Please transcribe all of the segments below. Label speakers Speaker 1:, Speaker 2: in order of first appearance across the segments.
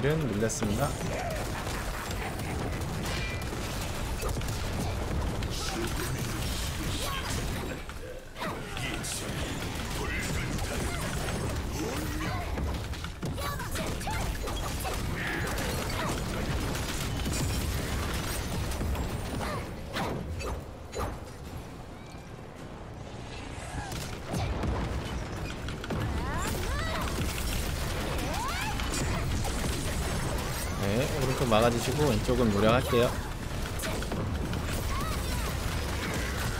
Speaker 1: 딜은 밀렸습니다. 네, 오른쪽 막아주시고 왼쪽은 무력할게요.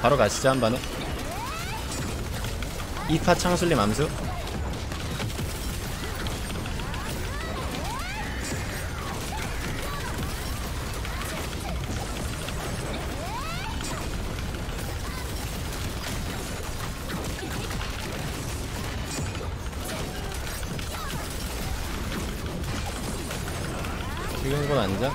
Speaker 1: 바로 가시죠 한 번에. 2파 창술님 암수. 지금 건 안전.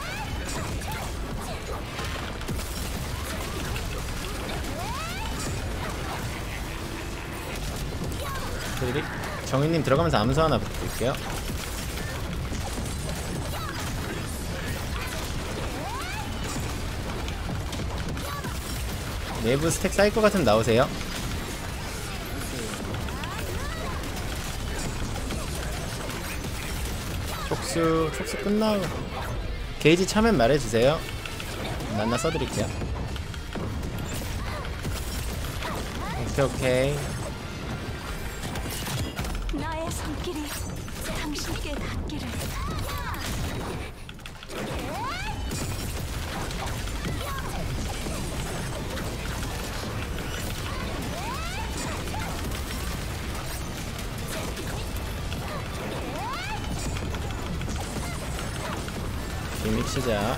Speaker 1: 드리릭 정희님 들어가면서 암수 하나 부탁드릴게요. 내부 스택 쌓일 것 같으면 나오세요. 촉수 촉수 끝나고 게이지 차면 말해주세요. 난나 써드릴게요. 오케이 오케이.
Speaker 2: 나의 손길이 당신께 닿기를
Speaker 1: 기믹 시작.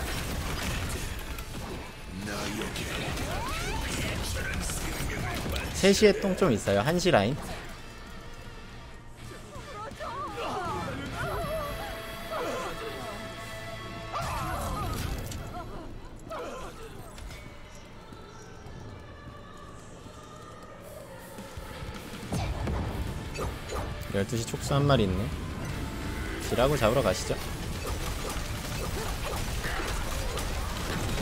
Speaker 1: 세시에 똥 좀 있어요. 1시 라인. 열두 시 촉수 한 마리 있네. 딜하고 잡으러 가시죠.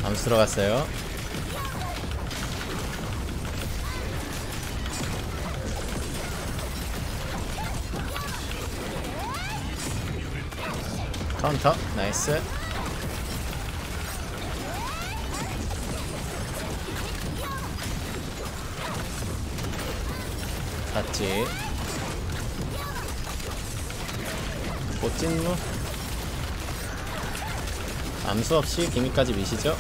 Speaker 1: 암수 들어갔어요. 카운터. 나이스. 잤지 꽃진무. 암수 없이 기미까지 미시죠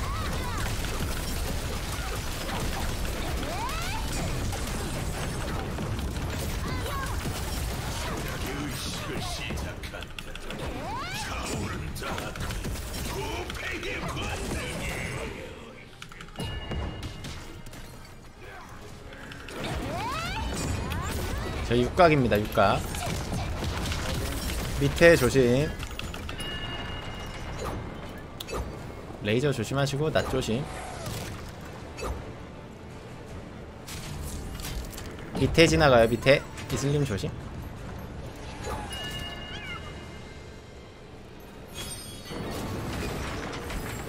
Speaker 1: 저 육각입니다 육각. 밑에 조심. 레이저 조심하시고 낮 조심. 밑에 지나가요 밑에. 이슬림 조심.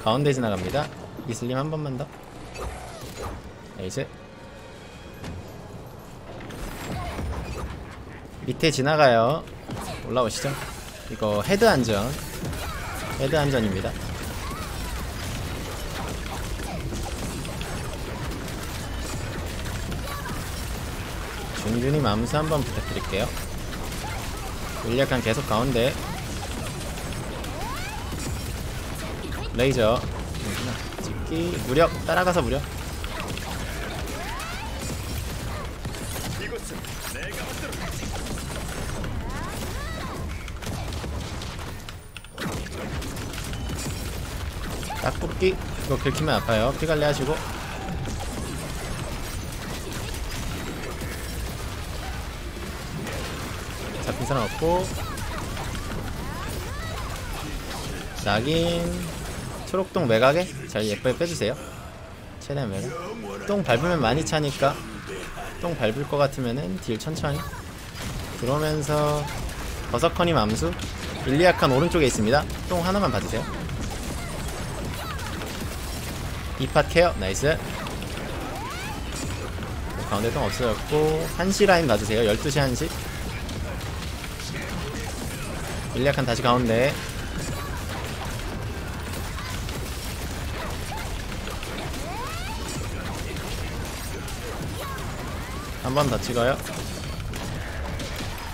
Speaker 1: 가운데 지나갑니다. 이슬림 한 번만 더. 레이저 밑에 지나가요. 올라오시죠. 이거 헤드 안전. 헤드 안전입니다. 준준님 암수 한번 부탁드릴게요. 일리아칸 계속 가운데. 레이저. 여기구나. 찍기. 무력. 따라가서 무력 이거 긁히면 아파요. 피 관리 하시고. 잡힌 사람 없고. 낙인. 초록동 외곽에 잘 예쁘게 빼주세요. 최대한 매각 똥 밟으면 많이 차니까. 똥 밟을 것 같으면은 deal 천천히. 들어오면서 버서커님 암수. 일리아칸 오른쪽에 있습니다. 똥 하나만 봐주세요 이팟 케어. nice. 가운데 똥 없어졌고 한시 라인 봐주세요. 12시 한시. 일리아칸 다시 가운데. 한 번 더 찍어요.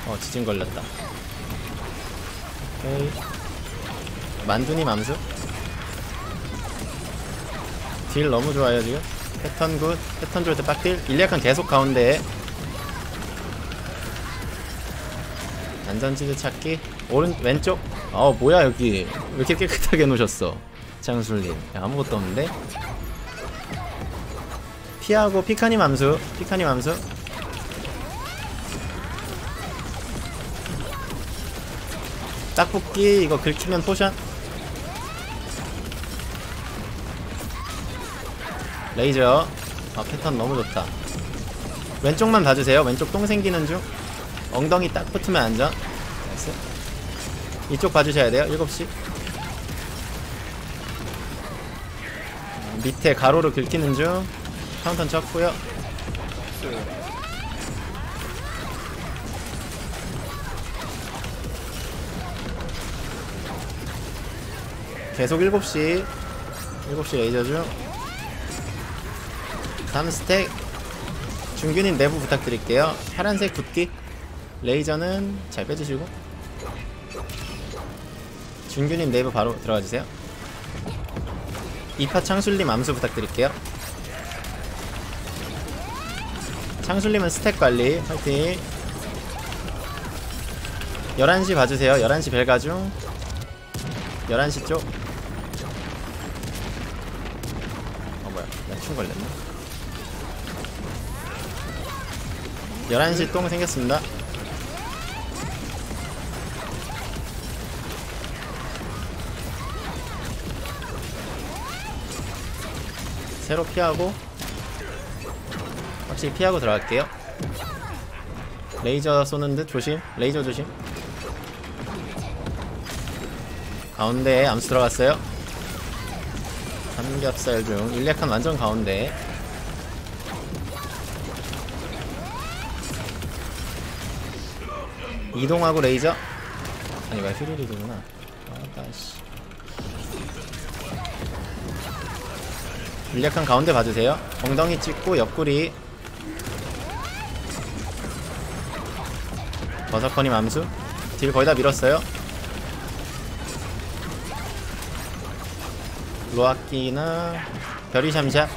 Speaker 1: 어 지진 걸렸다. 오케이. 만두님 암수 deal 너무 좋아요 지금. 패턴 good 패턴 좋을 때 빡deal. 일리아칸 계속 가운데. 안전지대 찾기. 오른 왼쪽. 어 뭐야 여기. 왜 이렇게 깨끗하게 놓으셨어? 장술님. 야, 아무것도 없는데? 피하고 피카님 암수 피카님 암수. 딱 붙기. 이거 긁히면 potion 레이저. 아 패턴 너무 좋다. 왼쪽만 봐주세요. 왼쪽 똥 생기는 중. 엉덩이 딱 붙으면 안전. Nice. 이쪽 봐주셔야 돼요. 7시. 어, 밑에 가로로 긁히는 중. 카운터 쳤고요. 계속 7시. 7시 레이저 중 다음 스택. 중균님 내부 부탁드릴게요. 파란색 붓기. 레이저는 잘 빼주시고. 중균님 내부 바로 들어가주세요. 이파 창술님 암수 부탁드릴게요. 창술님은 스택 관리. 화이팅. 11시 봐주세요. 11시 벨가 중. 11시 쪽. 어 뭐야. 나충 걸렸네 11시 똥 생겼습니다. 새로 피하고 확실히 피하고 들어갈게요. 레이저 쏘는 듯 조심. 레이저 조심. 가운데에 암수 들어갔어요. 삼겹살 중 일렉한 완전 가운데 이동하고 레이저. 아니 왜 휘리리구나. 아따씨. 일렉한 가운데 봐주세요. 엉덩이 찍고 옆구리. 버서커님 암수. 딜 거의 다 밀었어요. 로아키나 별이 샴샷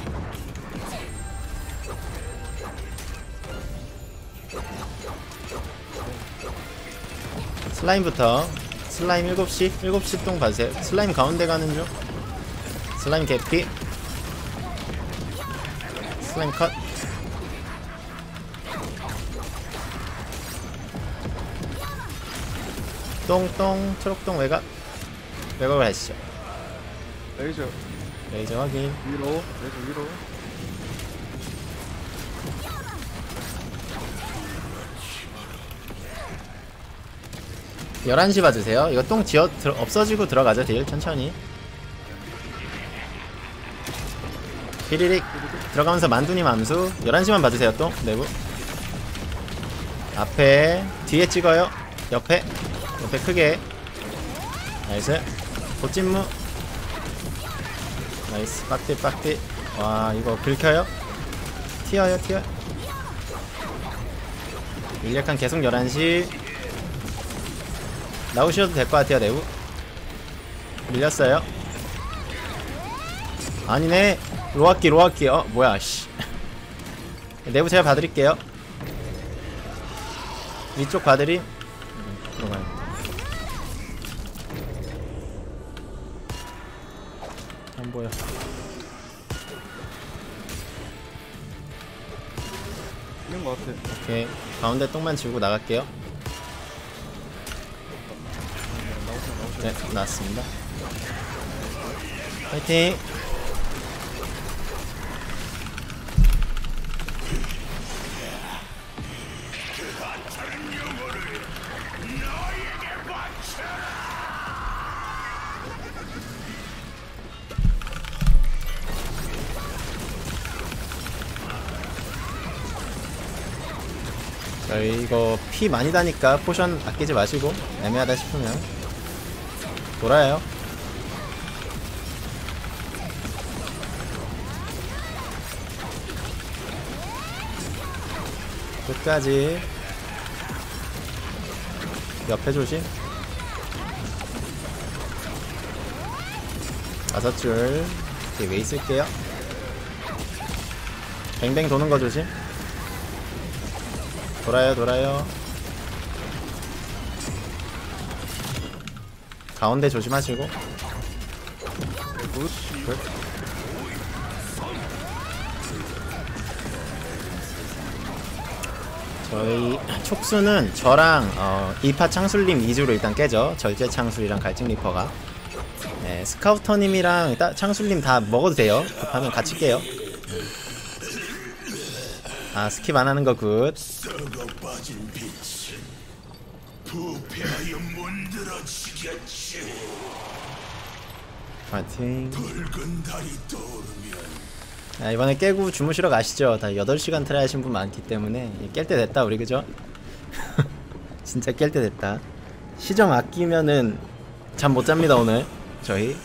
Speaker 1: 슬라임부터 슬라임 7시 7시 똥 봐주세요 슬라임 가운데 가는 중. 슬라임 개피. 슬라임 컷. 똥똥 초록똥 외곽. 외곽을 하시죠.
Speaker 3: 레이저.
Speaker 1: 레이저 확인.
Speaker 3: 위로 레이저 위로
Speaker 1: 11시 봐주세요. 이거 똥 지어 들어, 없어지고 들어가죠, deal. 천천히. 피리릭 들어가면서 만두님 암수. 11시만 봐주세요, 똥. 내부. 앞에, 뒤에 찍어요. 옆에. 옆에 크게. nice. 보찜무. nice. 빡딜, 빡딜. 와, 이거 긁혀요? 튀어요, 튀어. 일리아칸 계속 11시. 나오셔도 될 것 같아요 내부 밀렸어요. 아니네. 로아키 로아키. 어 뭐야 씨. 내부 제가 봐드릴게요. 위쪽 봐드림. 음, 들어가요. 안 보여.
Speaker 3: 있는 것 같아.
Speaker 1: 오케이. 가운데 똥만 지우고 나갈게요 네, 나왔습니다. 화이팅! 자, 이거 피 많이 다니까 포션 아끼지 마시고 애매하다 싶으면 돌아요. 끝까지. 옆에 조심. 다섯 줄. 뒤에 왜 있을게요. 뱅뱅 도는 거 조심. 돌아요 돌아요 가운데 조심하시고.
Speaker 3: Good.
Speaker 1: Good. 저희 촉수는 저랑 어, 이파 창술님 2주로 일단 깨죠. 절제 창술이랑 갈증 리퍼가. 네, 스카우터님이랑 따, 창술님 다 먹어도 돼요. 급하면 같이 깨요. 아 skip 안 하는 거
Speaker 4: good
Speaker 1: 파이팅 아, 이번에 깨고 주무시러 가시죠. 다 8시간 트라이 하신 분 많기 때문에 깰 때 됐다 우리 그죠? 진짜 깰 때 됐다. 시정 아끼면은 잠 못 잡니다 오늘 저희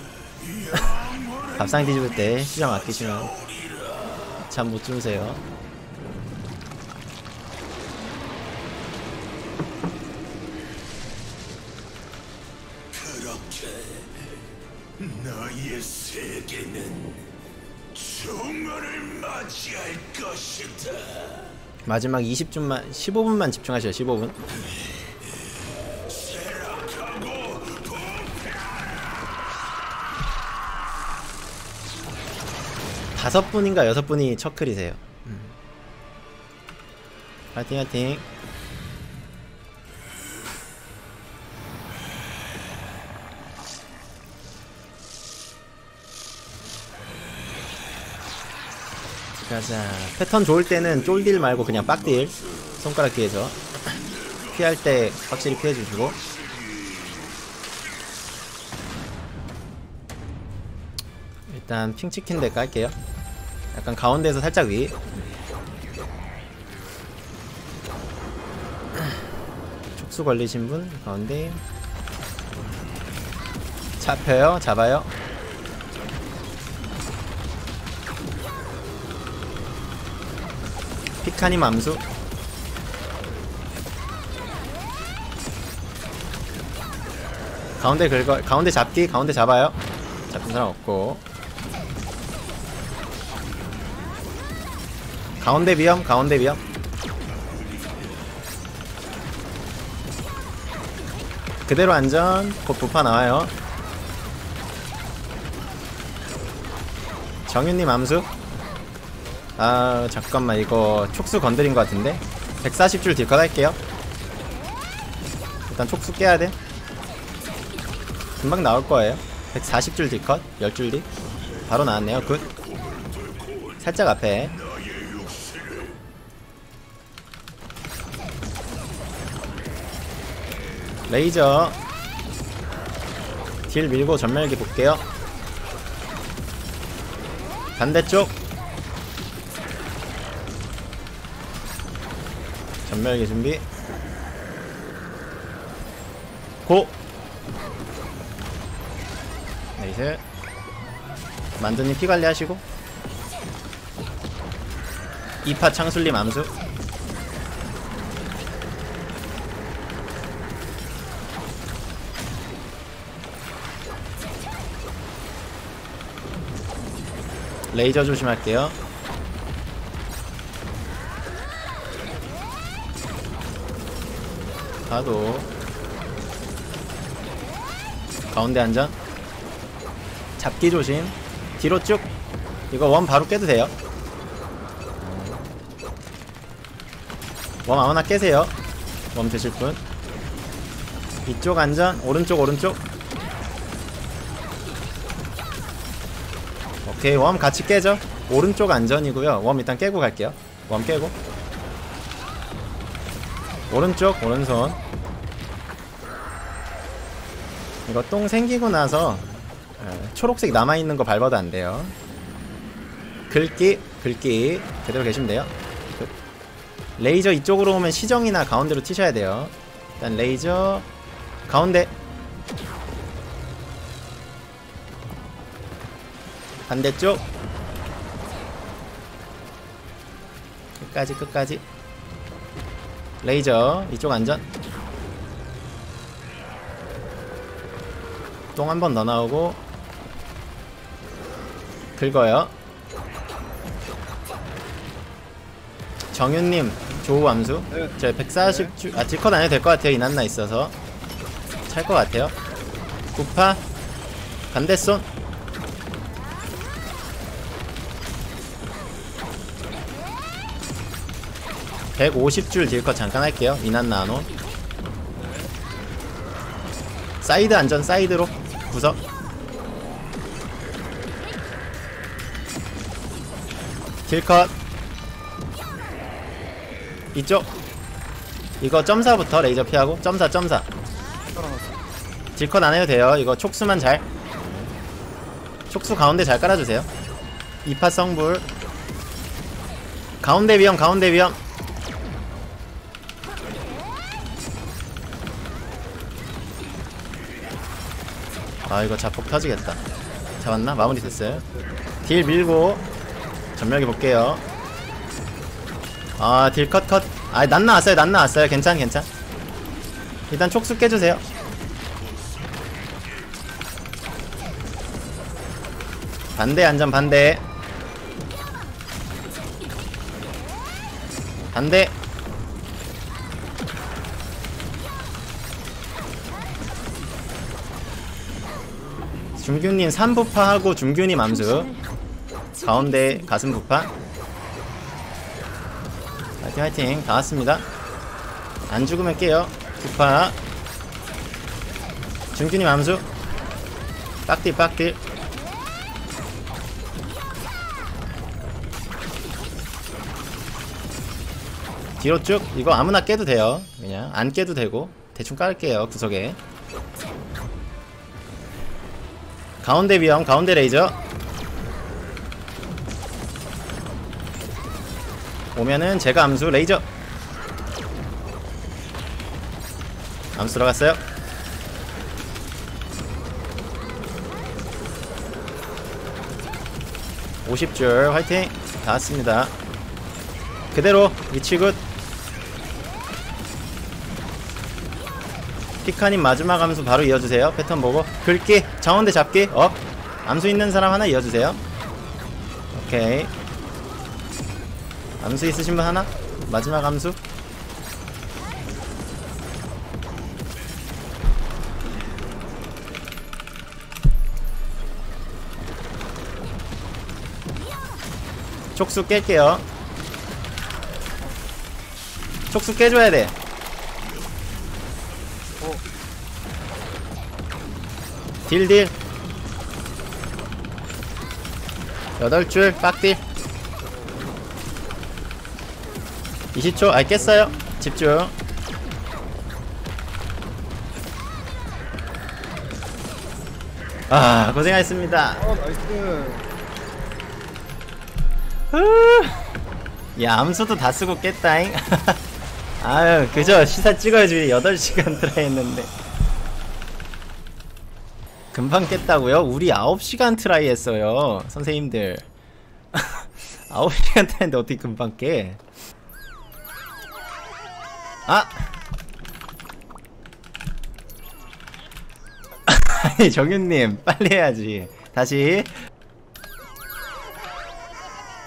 Speaker 1: 밥상 뒤집을 때 시정 아끼시면 잠 못 주무세요. 마지막 20분만 15분만 집중하셔요. 15분.
Speaker 4: 세락하고
Speaker 1: 다섯 분인가 여섯 분이 처클이세요. 음. 파이팅 파이팅. 가자. 패턴 좋을 때는 쫄딜 말고 그냥 빡딜. 손가락 뒤에서 피할 때 확실히 피해 주시고. 일단 핑치킨 대 깔게요. 약간 가운데에서 살짝 위. 촉수 걸리신 분 가운데 잡혀요. 잡아요. 피카님 암수. 가운데 긁어 가운데 잡기 가운데 잡아요. 잡힌 사람 없고. 가운데 위험 가운데 위험 그대로 안전 곧 부파 나와요 정윤님 암수 아 잠깐만 이거 촉수 건드린 것 같은데? 140줄 딜컷 할게요. 일단 촉수 깨야 돼. 금방 나올 거예요. 140줄 딜컷 10줄 딜. 바로 나왔네요. Good. 살짝 앞에. 레이저. 딜 밀고 전멸기 볼게요. 반대쪽 전멸기 준비. 고! 나이스 만두님 피 관리 하시고. 2파 창술님 암수. 레이저 조심할게요. 가도. 가운데 안전 잡기 조심. 뒤로 쭉. 이거 원 바로 깨도 돼요. 원 아무나 깨세요. 원 드실 분. 이쪽 안전 오른쪽 오른쪽. 오케이 웜 같이 깨죠. 오른쪽 안전이고요. 웜 일단 깨고 갈게요. 웜 깨고 오른쪽 오른손. 이거 똥 생기고 나서 에, 초록색 남아있는 거 밟아도 안 돼요. 긁기 긁기. 그대로 계시면 돼요. 끝. 레이저 이쪽으로 오면 시정이나 가운데로 튀셔야 돼요. 일단 레이저 가운데. 반대쪽. 끝까지 끝까지 레이저 이쪽 안전. 똥 한 번 더 나오고. 긁어요. 정윤님 조우 암수.
Speaker 3: 네.
Speaker 1: 저 140주 아 딜컷 안 해도 될 것 같아요 이난나 있어서. 찰 것 같아요. 구파. 반대손 (150줄) 딜컷 잠깐 할게요. 이난나 안오 사이드 안전 사이드로 구석. 딜컷. 이쪽. 이거 점사부터 레이저 피하고 점사 점사. 딜컷 안 해도 돼요. 이거 촉수만 잘. 촉수 가운데 잘 깔아주세요. 이파 성불. 가운데 위험 가운데 위험 아 이거 자폭 터지겠다 잡았나? 마무리 됐어요 딜 밀고 전멸기 볼게요 아 딜 컷 컷. 아난 나왔어요 난 나왔어요 괜찮 괜찮. 일단 촉수 깨주세요. 반대 안전 반대. 반대. 중균님 3부파하고 중균님 암수. 가운데 가슴 부파. 화이팅 화이팅. 다 왔습니다. 안 죽으면 깨요. 부파. 중균님 암수. 빡딜 빡딜. 뒤로 쭉. 이거 아무나 깨도 돼요. 그냥 안 깨도 되고 대충 깔게요 구석에 가운데 위험 가운데 레이저. 오면은 제가 암수 레이저. 암수 들어갔어요. 오십 줄 화이팅. 다 왔습니다. 그대로 위치 good 피카님 마지막 암수 바로 이어주세요. 패턴 보고 긁기 정원대 잡기 업 암수 있는 사람 하나 이어주세요. 오케이. 암수 있으신 분 하나? 마지막 암수? 촉수 깰게요. 촉수 깨줘야 돼 딜딜. 여덟 줄 빡딜. 20초 아 깼어요. 집중. 아 고생하셨습니다.
Speaker 3: 어 nice.
Speaker 1: 후. 야 암수도 다 쓰고 깼다잉? 아유 그저 시사 찍어야지. 8시간 트라이 했는데 금방 깼다고요? 우리 9시간 트라이 했어요 선생님들 9시간 트라이 했는데 어떻게 금방 깨 아! 아니 정윤님 빨리 해야지 다시